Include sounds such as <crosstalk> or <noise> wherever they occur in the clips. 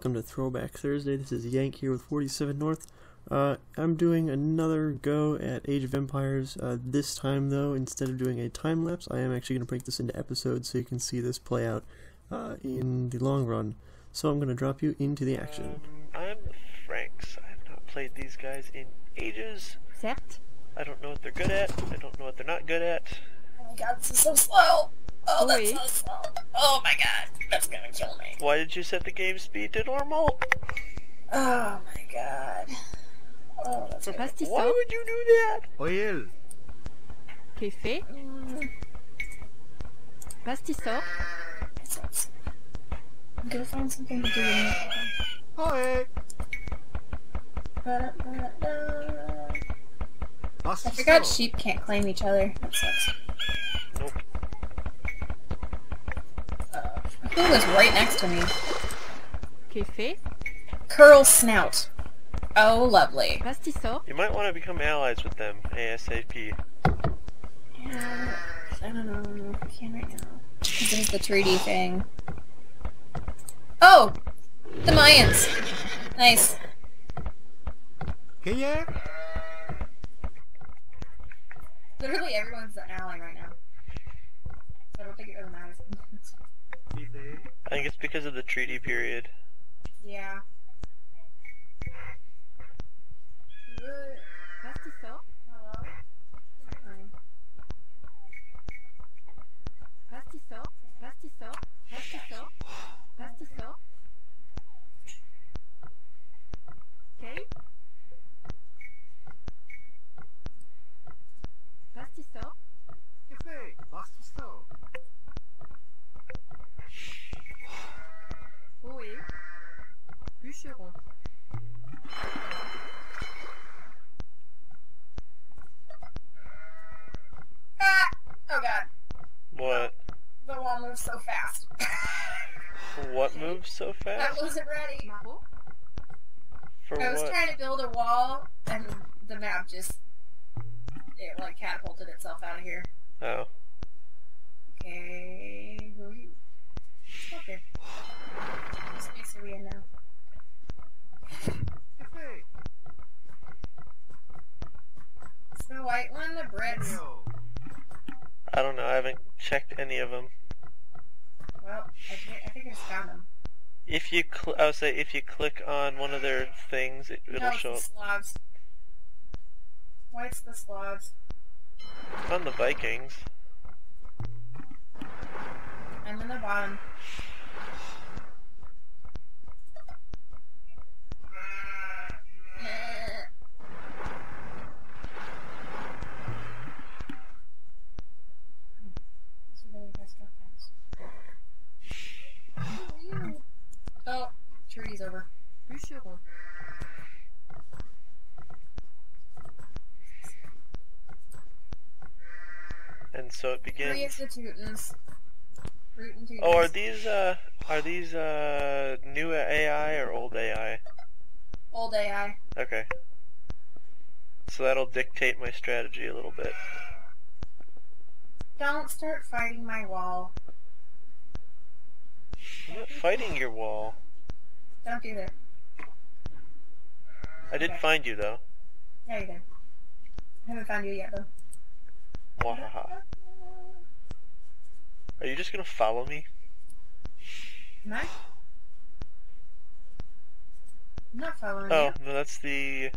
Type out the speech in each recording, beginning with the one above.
Welcome to Throwback Thursday. This is Yank here with 47 North. Uh, I'm doing another go at Age of Empires. Uh, this time, though, instead of doing a time lapse, I am actually going to break this into episodes so you can see this play out uh, in the long run. So I'm going to drop you into the action. Um, I'm Franks. I have not played these guys in ages. Certes. I don't know what they're good at. I don't know what they're not good at. Oh my god, this is so slow. Oh, that's so slow. Oh my god, that's gonna kill me. Why did you set the game speed to normal? Oh my god. Oh, that's gonna Why would you do that? Oye, Qu'est fait? Pastis I'm gonna find something to do. in oye. I forgot sheep can't claim each other. That sucks. Who was right next to me? Qu'est? Curl snout. Oh, lovely. Pastis. You might want to become allies with them ASAP. Yeah, I don't know if I can right now. This is the treaty thing. Oh! The Mayans! Nice. ¿Qué ya? Literally everyone's an ally right now. So I don't think it really matters. Dice, I think it's because of the treaty period. yeah. Pastis sort. Hello? Pastis sort. Pastis sort. Pastis sort. Pastis sort. Okay. Pastis sort. ¿Qué fe? Was ist so? Ohé. Bûcheron. Ah! Oh god. What? The wall moves so fast. What moves so I fast? Wasn't ready. For I was what? trying to build a wall, and the map just... It, like, catapulted itself out of here. Oh. Okay... Who are you? Okay. What space are we in now? It's the white one, the Brits. I don't know. I haven't checked any of them. Well, I, I think I just found them. If you, cl- I would say, if you click on one of their things, it, it'll no, show up Slavs. White's the Slavs. on the Vikings. I'm in the bottom. Eh. This is really messed up, guys. Treaty's over. Bûcheron. And so it begins. the Teutons. Root and Teutons. Oh, are these, uh, are these, uh, new AI or old AI? Old AI. Okay. So that'll dictate my strategy a little bit. Don't start fighting my wall. I'm not fighting your wall. Don't do that. I did Okay. find you though. Yeah, you did. I haven't found you yet, though. Mwahaha. Are you just gonna follow me? Am I? I'm not following Oh, you. no, that's the...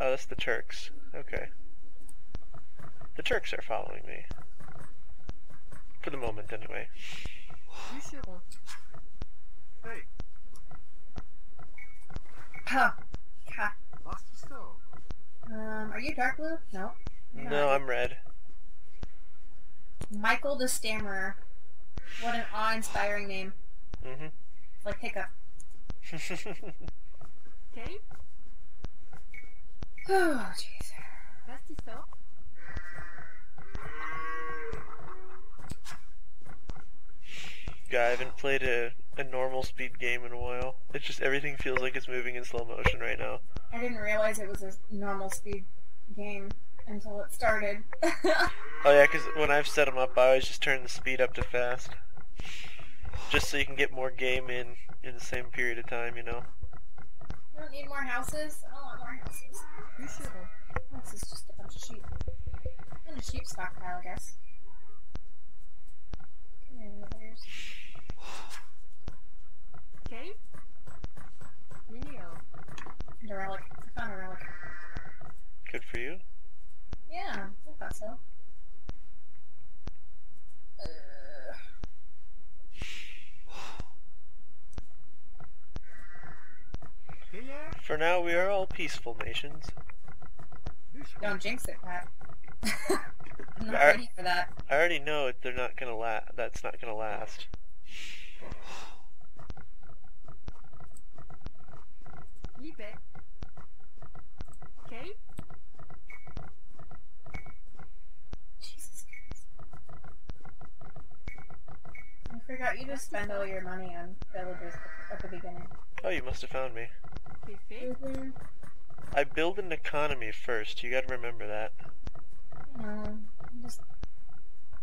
Oh, that's the Turks. Okay. The Turks are following me. For the moment, anyway. Bûcheron. Hey, Huh. Ha. was ist so? Um, are you dark blue? No. You're No. I'm red. Michael the Stammerer. What an awe-inspiring name. hmm like Hiccup. <laughs> Okay. <sighs> Oh, jeez. Pastis sort. yeah, I haven't played a, a normal speed game in a while. It's just everything feels like it's moving in slow motion right now. I didn't realize it was a normal speed game until it started. <laughs> Oh yeah, 'cause when I've set them up, I always just turn the speed up to fast. Just so you can get more game in in the same period of time, you know. I don't need more houses. I don't want more houses. This is just a bunch of sheep. And a sheep stockpile, I guess. Come here, invaders. Okay. Minio. And a relic. I found a relic. Good for you. Yeah, I thought so. Uh, For now, we are all peaceful nations. don't jinx it, Pat. <laughs> I'm not Alright. ready for that. I already know it- they're not gonna la- That's not gonna last. Liebe. Okay. Jesus Christ. I forgot you just spend all your money on villagers at the beginning. Oh, you must have found me. Fefe. Mm-hmm. I build an economy first. You gotta remember that. No, I'm just.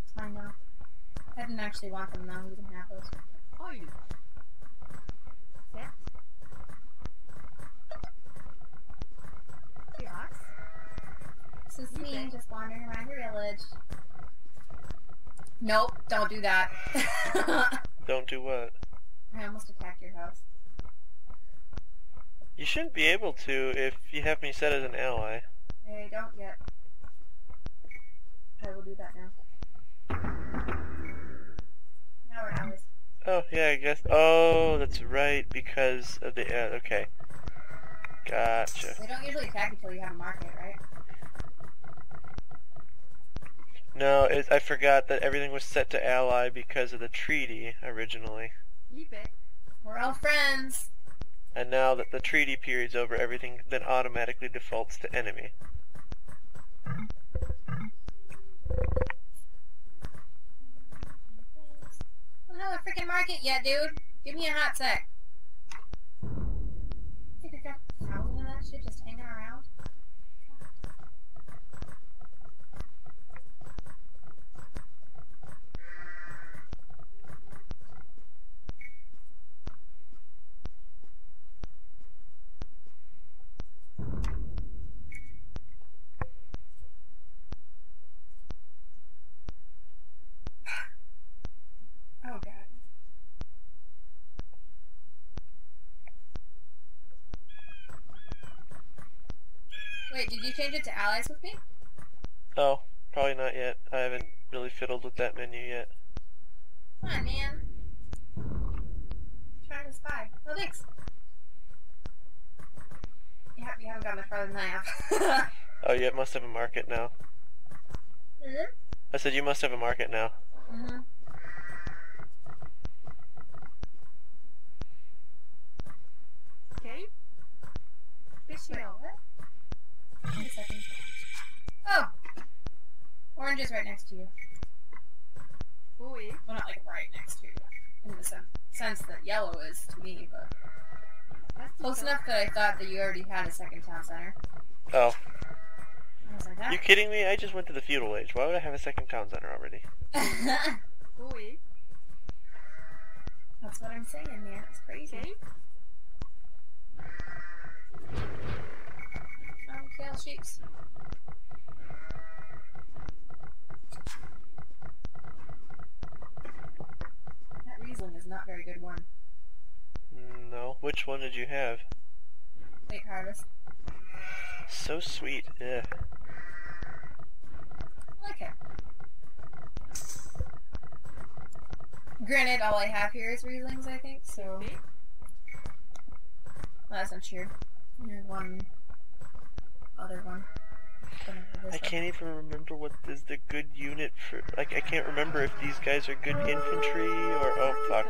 It's fine now. I didn't actually want them now. You can have those. Oil. Set. Yes. This is me just wandering around your village. Nope, don't do that. <laughs> Don't do what? I almost attacked your house. You shouldn't be able to if you have me set as an ally. Hey, don't yet. I will do that now. Now we're allies. Oh, yeah, I guess. Oh, that's right, because of the. Uh, okay. Gotcha. They don't usually attack until you have a market, right? No, it, I forgot that everything was set to ally because of the treaty originally. We're all friends. And now that the treaty period's over, everything then automatically defaults to enemy. Another freaking market yet, dude. Give me a hot sec. Think I got a thousand of that shit just hanging around? Oh god. Wait, did you change it to allies with me? Oh, probably not yet. I haven't really fiddled with that menu yet. Come on, man. trying to spy. Oh, thanks. Yeah, you haven't gotten much farther than I have. Oh, you must have a market now. mm-hmm. I said you must have a market now. Mm-hmm. Okay. Wait, what? Wait a second. Oh! Orange is right next to you. Oui. Well, not like right next to you. In the sen- sense that yellow is to me, but That's close enough that I thought that you already had a second town center. Oh, I was like, you kidding me? I just went to the feudal age. Why would I have a second town center already? <laughs> Oui. That's what I'm saying, man. It's crazy. Okay. Oh, kill sheeps. That Riesling is not very good one. No. Which one did you have? Late harvest. So sweet. Yeah. It. Granted, all I have here is Rieslings, I think, so Okay. well, that's not true. There's one other one. Don't know what it is, I can't even remember what is the good unit for. Like, I can't remember if these guys are good infantry or. Oh, fuck.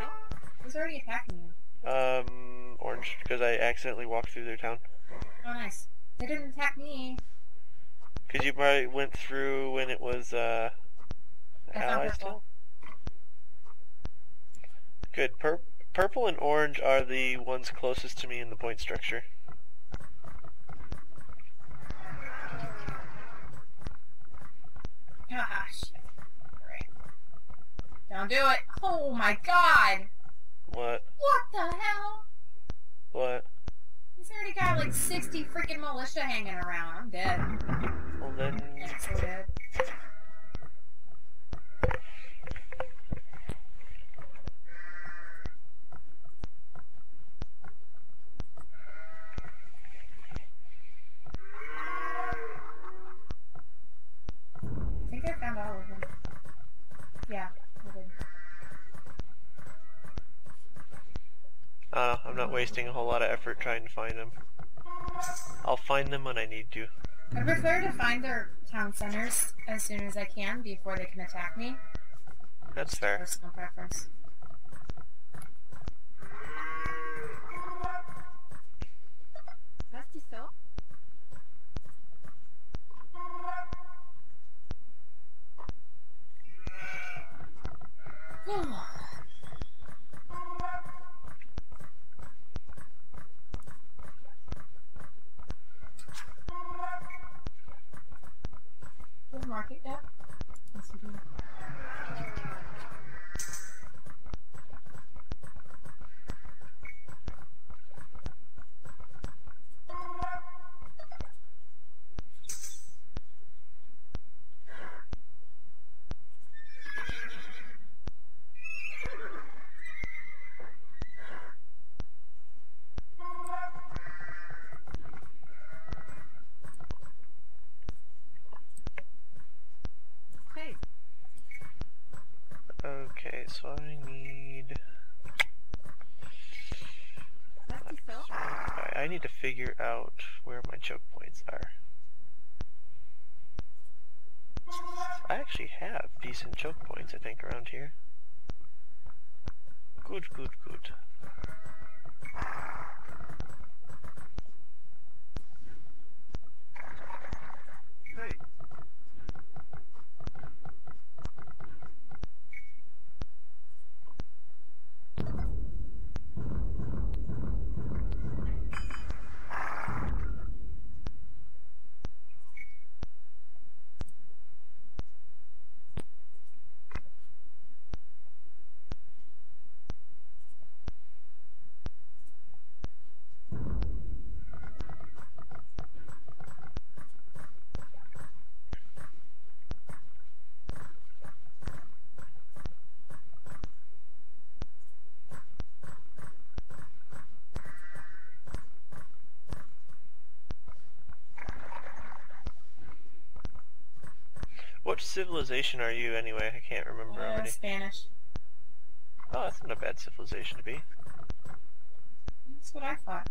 Who's already attacking you? Um, orange, because I accidentally walked through their town. Oh, nice. They didn't attack me. Because you probably went through when it was, uh. Allies purple. Good. Pur- purple and orange are the ones closest to me in the point structure. Ah, shit. Right. Don't do it. Oh my god! What? What the hell? What? He's already got like 60 freaking militia hanging around. I'm dead. Well then, uh, I'm not wasting a whole lot of effort trying to find them. I'll find them when I need to. I prefer to find their town centers as soon as I can before they can attack me. That's fair. Personal preference. <sighs> <sighs> Rusty so? Good market yet? Yes, we do. Hey, Okay, so I need. Rusty so? I I need to figure out where my choke points are. I actually have decent choke points, I think, around here. Good, good, good. Hey, What civilization are you anyway? I can't remember Uh, already. Spanish. Oh, that's not a bad civilization to be. That's what I thought.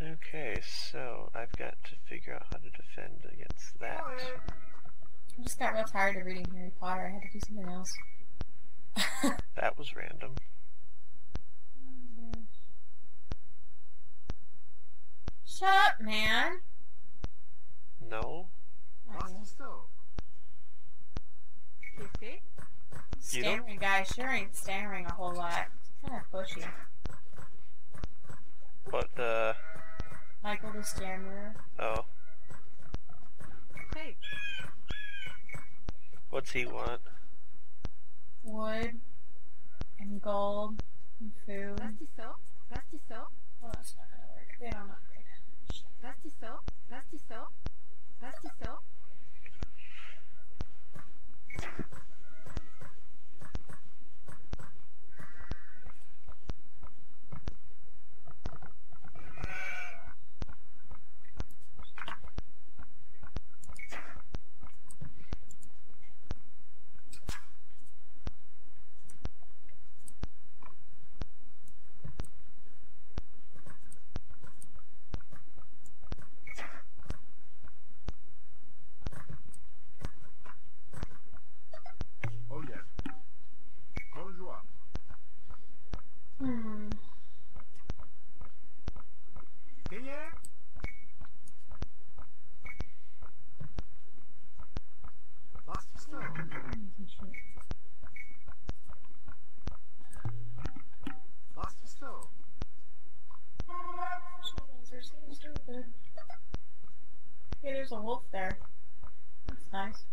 Okay, so I've got to figure out how to defend against that. I just got real tired of reading Harry Potter. I had to do something else. <laughs> That was random. Shut up, man. No? Rusty so? Este? You don't- Stammering guy sure ain't stammering a whole lot. Kind of pushy. But the... Michael the Stammerer. Oh. Hey, What's he want? Wood. And gold. And food. Rusty so? Rusty so? Well, that's not gonna work. They don't upgrade. Shit. Rusty so? Rusty so? Rusty so? Oh yeah. Bonjour. Hmm. Here? Rusty so? Hey, there's a wolf there. That's nice.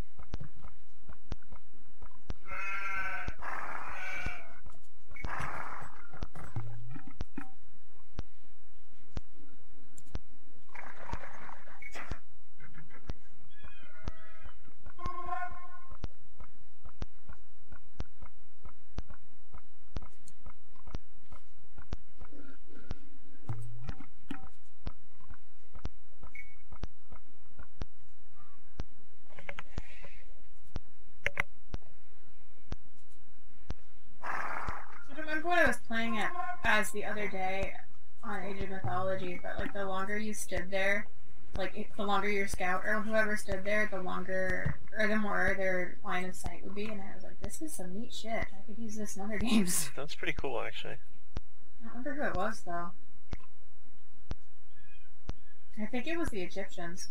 remember what I was playing it the other day on Age of Mythology, but like the longer you stood there, like the longer your scout or whoever stood there, the longer or the more their line of sight would be, and I was like, this is some neat shit. I could use this in other <laughs> games. That's pretty cool, actually. I don't remember who it was though. I think it was the Egyptians.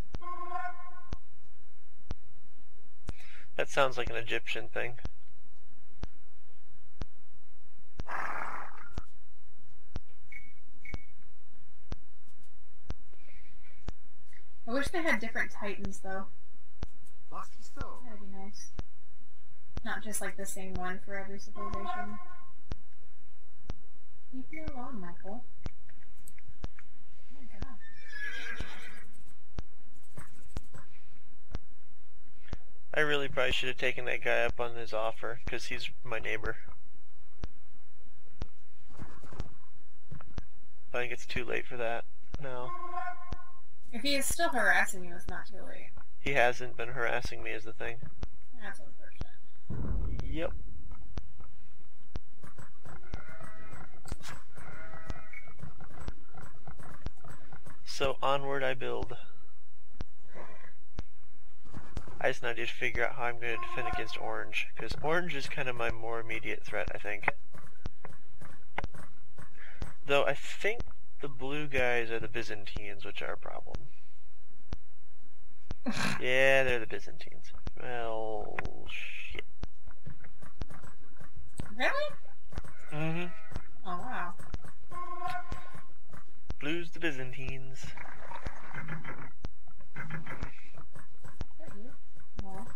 That sounds like an Egyptian thing. I wish they had different titans though. Was ist da? That'd be nice. Not just like the same one for every civilization. Leave me alone, Michael. Oh my god. I really probably should have taken that guy up on his offer, because he's my neighbor. I think it's too late for that now. If he is still harassing you, it's not too late. He hasn't been harassing me is the thing. That's unfortunate. Yep. So onward I build. I just now need to figure out how I'm going to defend against orange, because orange is kind of my more immediate threat, I think. Though I think the blue guys are the Byzantines, which are a problem. <laughs> yeah, they're the Byzantines. Well, shit. Really? Mm-hmm. Oh wow. Blues the Byzantines. Is that you? No.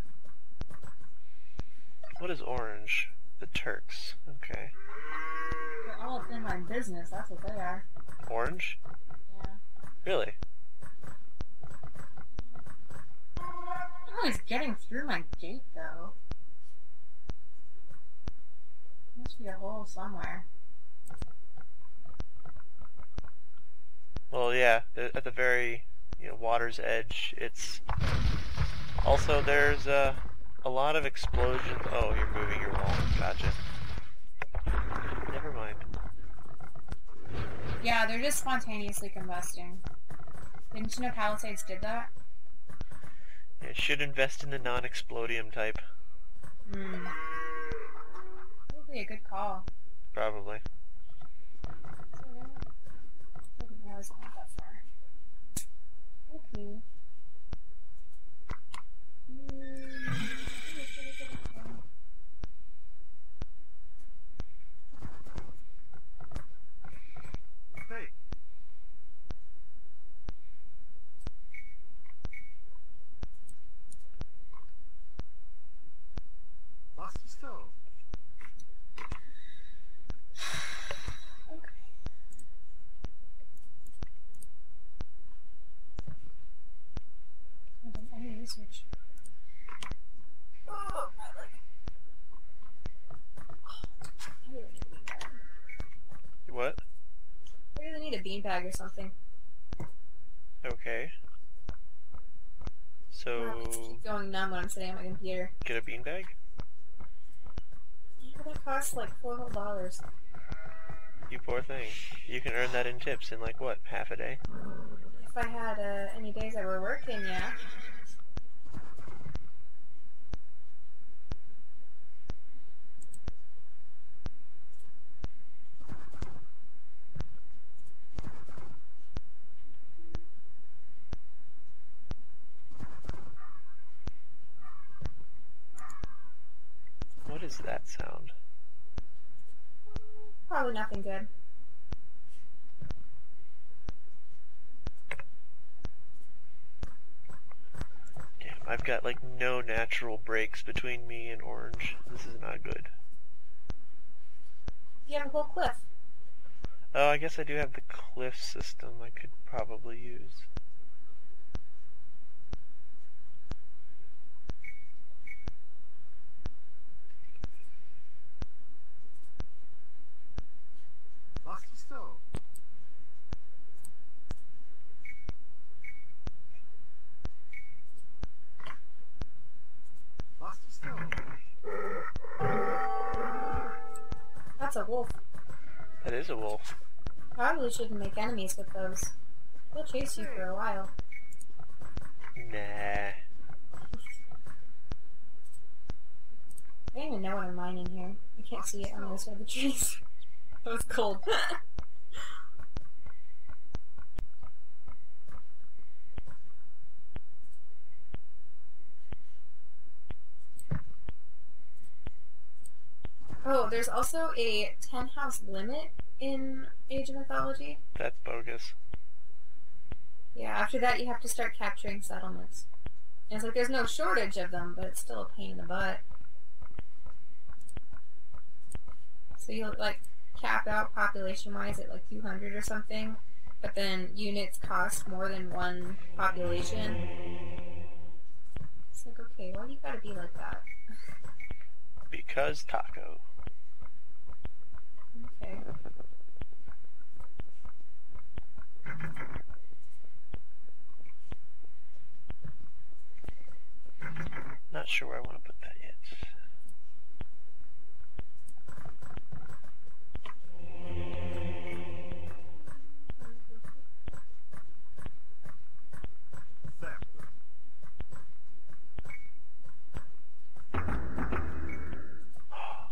What is orange? The Turks. Okay. They're all up in my business, that's what they are. Orange? Yeah. Really? Oh, he's getting through my gate though. Must be a hole somewhere. Well, yeah. At the very, you know, water's edge. It's also there's uh, a lot of explosions. Oh, you're moving your wall. Gotcha. Never mind. Yeah, they're just spontaneously combusting. Didn't you know Palisades did that? It should invest in the non-explodium type, Hmm. Probably a good call. probably. Didn't realize it went that far. Okay. Hmm. Hey, was ist da? I didn't any research. Oh, my leg. I really need a beanbag. What? I really beanbag or something. Okay. So keep going numb when I'm sitting at my computer. get a beanbag. Yeah, that costs like four whole dollars. You poor thing. You can earn that in tips in like what half a day. If I had uh, any days I were working, yeah. What is that sound? Probably nothing good. Damn, I've got like no natural breaks between me and orange. This is not good. You have a whole cliff. Oh, I guess I do have the cliff system I could probably use. Was ist da? Was ist da? That's a wolf. That is a wolf. Probably shouldn't make enemies with those. They'll chase you for a while. Nah. I don't even know what I'm mining here. I can't see it on the other side of the trees. <laughs> it was cold. <laughs> oh, there's also a 10 house limit in Age of Mythology. That's bogus. Yeah, after that you have to start capturing settlements. And it's like there's no shortage of them, but it's still a pain in the butt. So you'll like cap out population wise at like 200 or something, but then units cost more than one population. It's like, okay, why do you gotta be like that? Because taco. Okay. Not sure where I want to put that yet.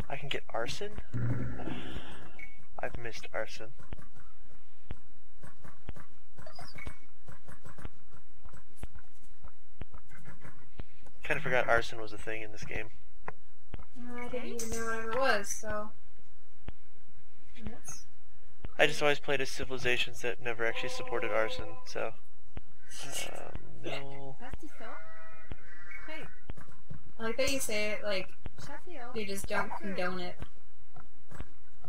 I can get arson? I've missed arson. Kind of forgot arson was a thing in this game. I didn't even know what it was, so. Yes. I just always played as civilizations that never actually supported arson, so. Um, no. Hey, I like that you say it like Shasio. you just don't condone it.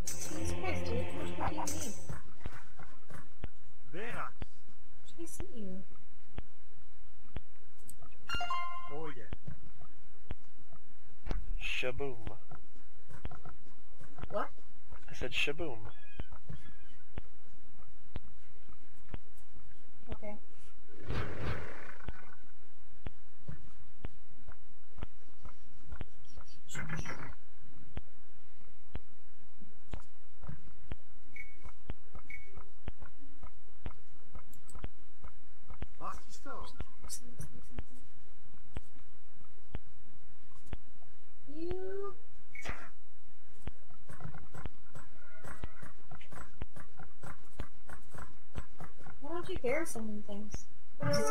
Jesus Christ, dude, what do you mean? Vera. Should I you? Oh yeah. Shaboom. What? I said shaboom. Okay. Stove. You. Why don't you garrison and things? What is this?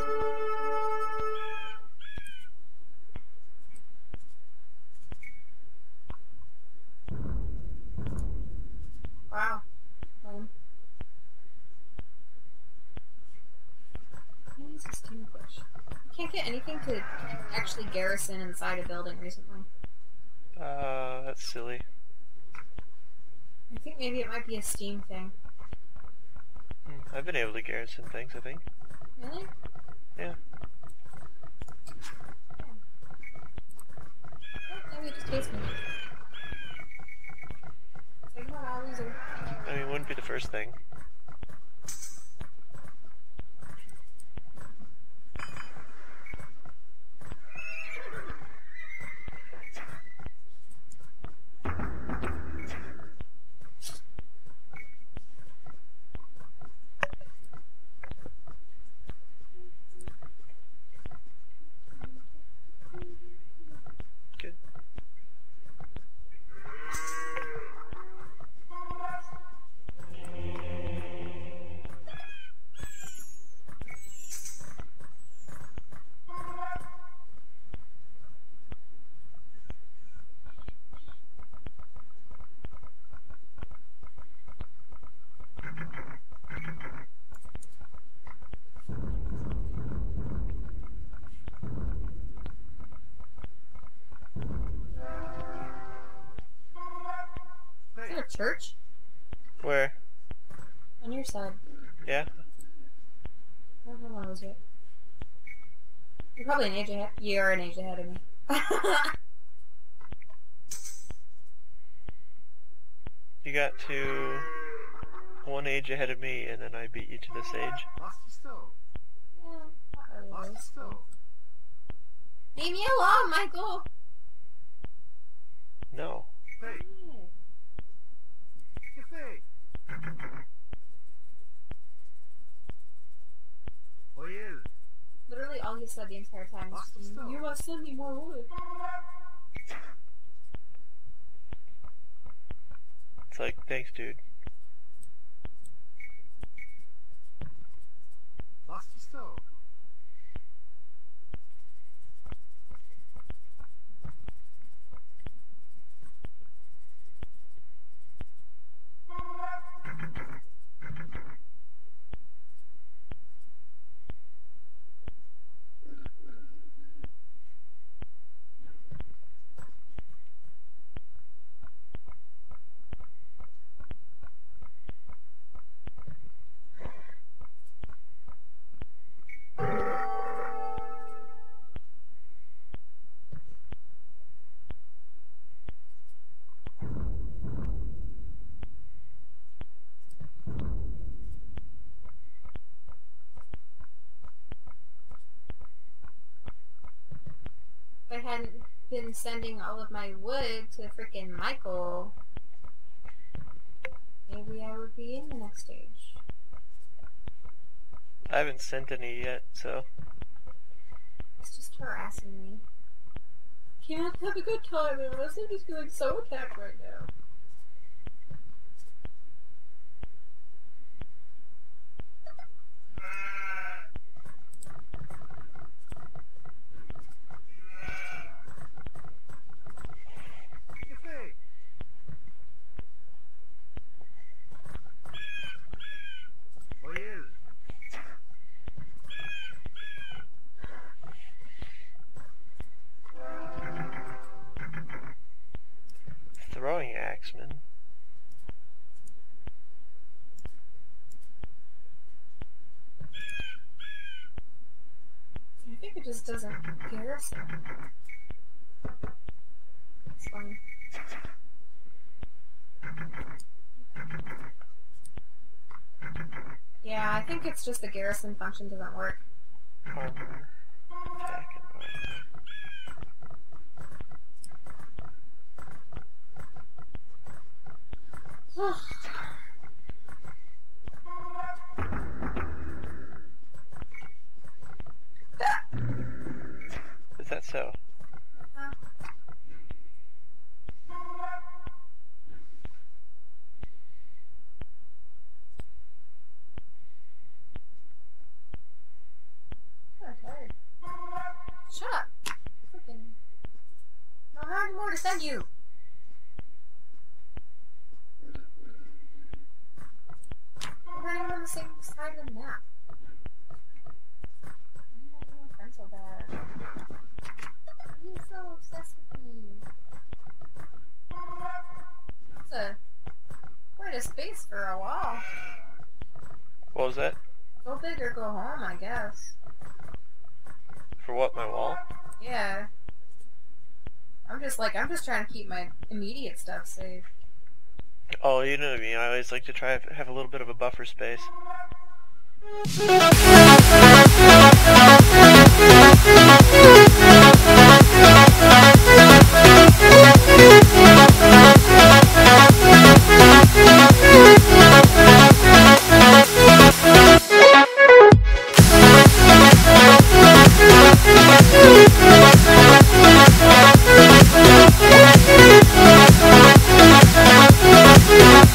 Wow. Um, who needs a steam push? I can't get anything to garrison inside a building recently. Uh, that's silly. I think maybe it might be a Steam thing. Hmm, I've been able to garrison things, I think. Really? Yeah. Oh, maybe it just tastes me. So you know what, I'll lose her. I mean, it wouldn't be the first thing. Good. Is Hey. there a church? Where? On your side. Yeah? I don't know was it. You're probably an age ahead. You're an age ahead of me. <laughs> You got to one age ahead of me, and then I beat you to this age. Yeah, not really. Lusty stove. Leave me alone, Michael! No. Hey. Literally all he said the entire time you must send me more wood. It's like, thanks dude. Lost stove. If I hadn't been sending all of my wood to freaking Michael, maybe I would be in the next stage. I haven't sent any yet, so. It's just harassing me. Can't have a good time unless I'm just feeling so attacked right now. Yippee! Oh yeah. Throwing axeman. I think it just doesn't garrison. It's fine. Yeah, I think it's just the garrison function doesn't work. Is that so? Okay. Shut up. Freaking. No, I have more to send you. We're not even on the same side of the map. I'm not even pencil bag. You're so obsessed with me. It's a quite a space for a while. What was that? Go big or go home, I guess. For what, my wall? Yeah. I'm just like I'm just trying to keep my immediate stuff safe. Oh, you know me. I always like to try to have a little bit of a buffer space. Thank <laughs> you.